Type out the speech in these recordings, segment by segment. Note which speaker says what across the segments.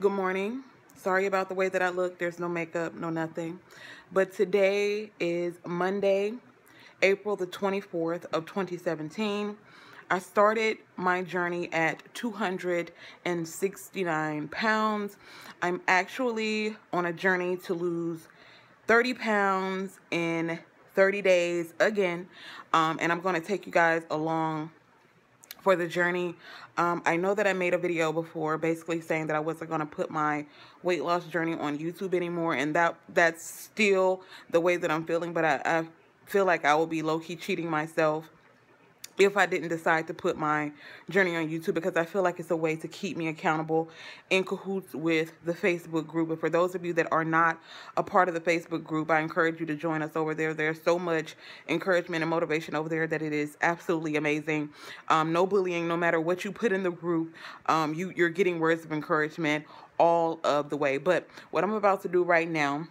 Speaker 1: Good morning. Sorry about the way that I look. There's no makeup, no nothing. But today is Monday, April the 24th of 2017. I started my journey at 269 pounds. I'm actually on a journey to lose 30 pounds in 30 days again. Um, and I'm going to take you guys along for the journey. Um, I know that I made a video before basically saying that I wasn't going to put my weight loss journey on YouTube anymore. And that that's still the way that I'm feeling. But I, I feel like I will be low-key cheating myself if I didn't decide to put my journey on YouTube because I feel like it's a way to keep me accountable in cahoots with the Facebook group. And for those of you that are not a part of the Facebook group, I encourage you to join us over there. There's so much encouragement and motivation over there that it is absolutely amazing. Um, no bullying, no matter what you put in the group, um, you, you're getting words of encouragement all of the way. But what I'm about to do right now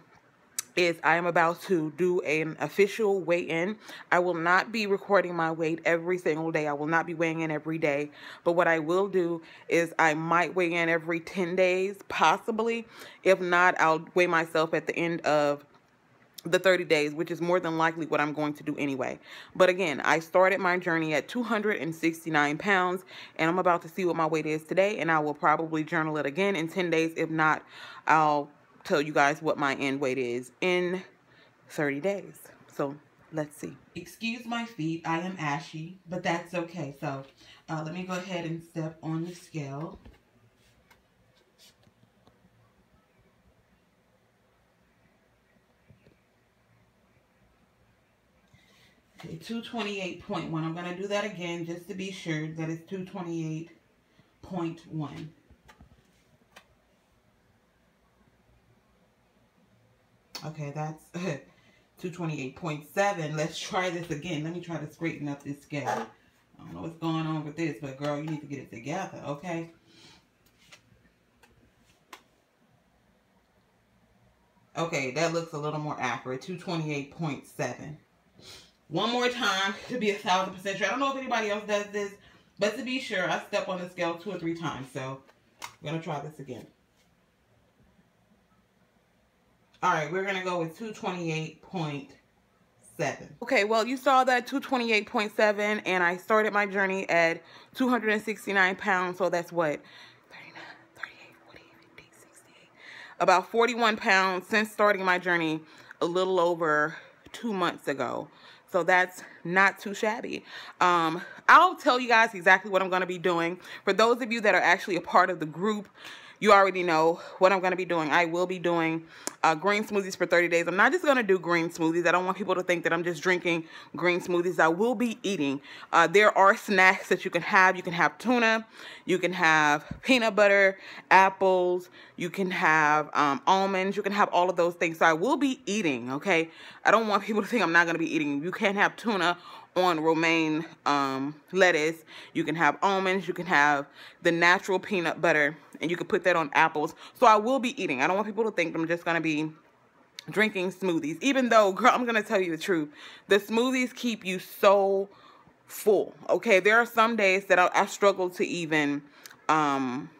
Speaker 1: is I am about to do an official weigh-in. I will not be recording my weight every single day. I will not be weighing in every day. But what I will do is I might weigh in every 10 days, possibly. If not, I'll weigh myself at the end of the 30 days, which is more than likely what I'm going to do anyway. But again, I started my journey at 269 pounds, and I'm about to see what my weight is today, and I will probably journal it again in 10 days. If not, I'll tell you guys what my end weight is in 30 days. So let's see. Excuse my feet. I am ashy, but that's okay. So uh, let me go ahead and step on the scale. Okay, 228.1. I'm going to do that again just to be sure that it's 228.1. Okay, that's 228.7. Let's try this again. Let me try to straighten up this scale. I don't know what's going on with this, but girl, you need to get it together, okay? Okay, that looks a little more accurate. 228.7. One more time to be a thousand percent sure. I don't know if anybody else does this, but to be sure, I step on the scale two or three times. So, I'm going to try this again. All right, we're going to go with 228.7. Okay, well, you saw that 228.7, and I started my journey at 269 pounds, so that's what? 39, 38, 40, 50, 68. About 41 pounds since starting my journey a little over two months ago. So that's not too shabby. Um, I'll tell you guys exactly what I'm going to be doing. For those of you that are actually a part of the group, you already know what I'm going to be doing. I will be doing uh, green smoothies for 30 days. I'm not just going to do green smoothies. I don't want people to think that I'm just drinking green smoothies. I will be eating. Uh, there are snacks that you can have. You can have tuna. You can have peanut butter, apples. You can have um, almonds. You can have all of those things. So I will be eating, okay? I don't want people to think I'm not going to be eating. You can't have tuna on romaine um, lettuce. You can have almonds. You can have the natural peanut butter. And you can put that on apples. So I will be eating. I don't want people to think I'm just going to be drinking smoothies. Even though, girl, I'm going to tell you the truth. The smoothies keep you so full. Okay, there are some days that I, I struggle to even... Um,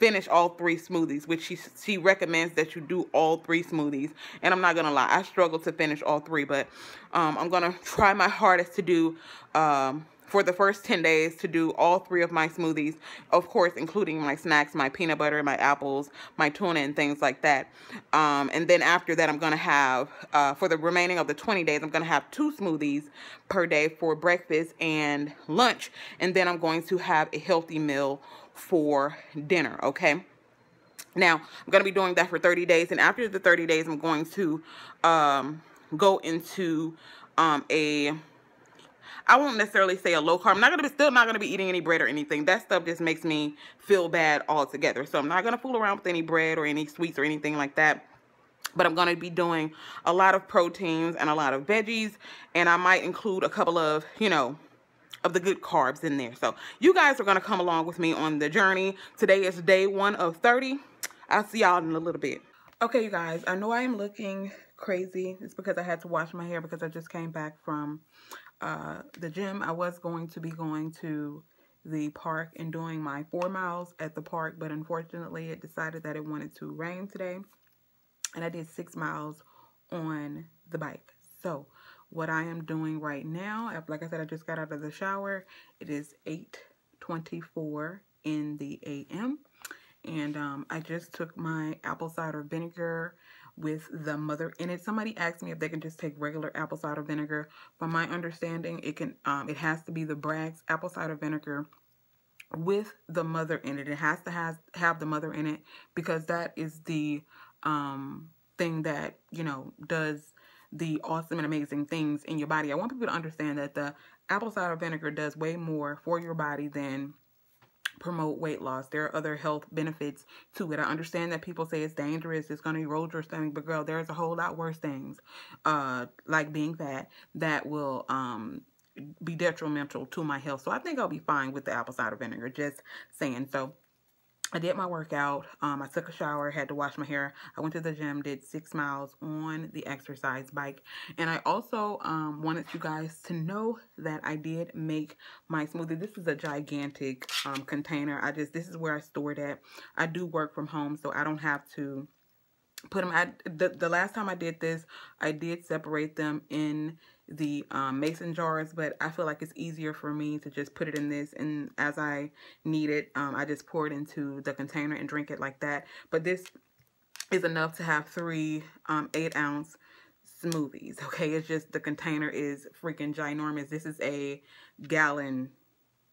Speaker 1: finish all three smoothies, which she, she recommends that you do all three smoothies. And I'm not going to lie, I struggle to finish all three, but um, I'm going to try my hardest to do, um, for the first 10 days, to do all three of my smoothies, of course, including my snacks, my peanut butter, my apples, my tuna, and things like that. Um, and then after that, I'm going to have, uh, for the remaining of the 20 days, I'm going to have two smoothies per day for breakfast and lunch. And then I'm going to have a healthy meal for dinner, okay? Now, I'm going to be doing that for 30 days, and after the 30 days, I'm going to um, go into um, a, I won't necessarily say a low carb. I'm not to be, still not to be eating any bread or anything. That stuff just makes me feel bad altogether. So I'm not to fool around with any bread or any sweets or anything like that but I'm to be doing a lot of proteins and a lot of veggies and I might include a couple of, you know, of the good carbs in there. So you guys are going to come along with me on the journey. Today is day one of 30. I'll see y'all in a little bit. Okay, you guys, I know I am looking crazy. It's because I had to wash my hair because I just came back from uh, the gym. I was going to be going to the park and doing my four miles at the park, but unfortunately it decided that it wanted to rain today. And I did six miles on the bike. So what I am doing right now, like I said, I just got out of the shower. It is 8.24 in the a.m. And um, I just took my apple cider vinegar with the mother in it. Somebody asked me if they can just take regular apple cider vinegar. From my understanding, it can um, it has to be the Bragg's apple cider vinegar with the mother in it. It has to has have the mother in it because that is the um, thing that you know does the awesome and amazing things in your body. I want people to understand that the apple cider vinegar does way more for your body than promote weight loss. There are other health benefits to it. I understand that people say it's dangerous, it's going to erode your stomach, but girl, there's a whole lot worse things, uh, like being fat, that will um, be detrimental to my health. So I think I'll be fine with the apple cider vinegar, just saying. So I did my workout. Um, I took a shower, had to wash my hair. I went to the gym, did six miles on the exercise bike. And I also um, wanted you guys to know that I did make my smoothie. This is a gigantic um, container. I just, this is where I stored it. I do work from home, so I don't have to put them at, the, the last time I did this, I did separate them in the um, mason jars, but I feel like it's easier for me to just put it in this and as I need it, um, I just pour it into the container and drink it like that. But this is enough to have three um, eight ounce smoothies. Okay, it's just the container is freaking ginormous. This is a gallon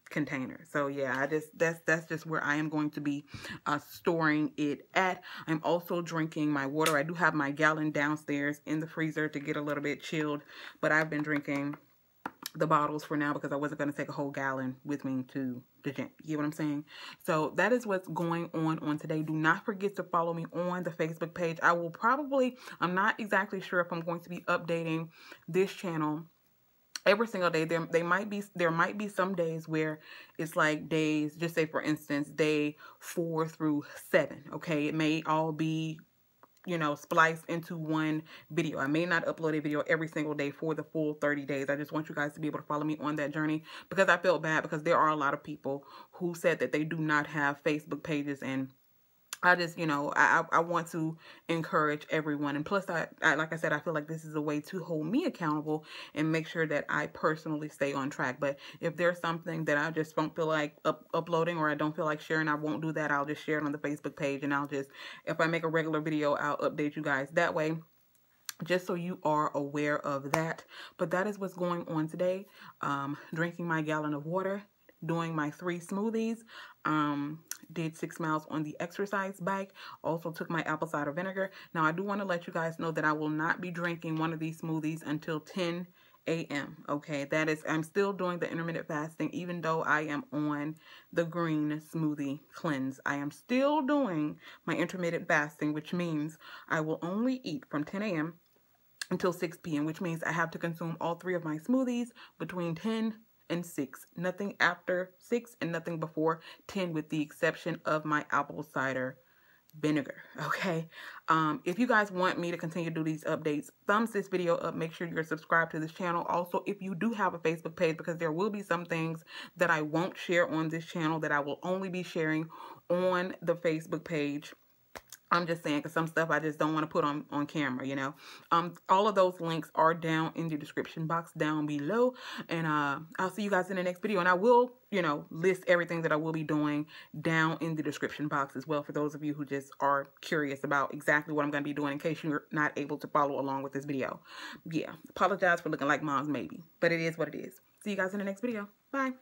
Speaker 1: container. So yeah, I just that's that's just where I am going to be uh, storing it at. I'm also drinking my water. I do have my gallon downstairs in the freezer to get a little bit chilled, but I've been drinking the bottles for now because I wasn't going to take a whole gallon with me to the gym. You get what I'm saying? So that is what's going on on today. Do not forget to follow me on the Facebook page. I will probably, I'm not exactly sure if I'm going to be updating this channel every single day there they might be there might be some days where it's like days just say for instance day four through seven okay? It may all be you know spliced into one video. I may not upload a video every single day for the full 30 days. I just want you guys to be able to follow me on that journey because i felt bad because there are a lot of people who said that they do not have facebook pages and I just, you know, I, I want to encourage everyone. And plus, I, I, like I said, I feel like this is a way to hold me accountable and make sure that I personally stay on track. But if there's something that I just don't feel like up, uploading or I don't feel like sharing, I won't do that. I'll just share it on the Facebook page and I'll just, if I make a regular video, I'll update you guys that way just so you are aware of that. But that is what's going on today. Um, drinking my gallon of water, doing my three smoothies. Um, did six miles on the exercise bike. Also took my apple cider vinegar. Now, I do want to let you guys know that I will not be drinking one of these smoothies until 10 a.m. Okay, that is, I'm still doing the intermittent fasting, even though I am on the green smoothie cleanse. I am still doing my intermittent fasting, which means I will only eat from 10 a.m. until 6 p.m., which means I have to consume all three of my smoothies between 10 and 6. Nothing after 6 and nothing before 10 with the exception of my apple cider vinegar okay? Um if you guys want me to continue to do these updates thumbs this video up. Make sure you're subscribed to this channel. Also if you do have a facebook page because there will be some things that i won't share on this channel that i will only be sharing on the facebook page I'm just saying because some stuff I just don't want to put on, on camera, you know. Um, all of those links are down in the description box down below. And uh, I'll see you guys in the next video. And I will, you know, list everything that I will be doing down in the description box as well for those of you who just are curious about exactly what I'm going to be doing in case you're not able to follow along with this video. Yeah, apologize for looking like mom's maybe, but it is what it is. See you guys in the next video. Bye.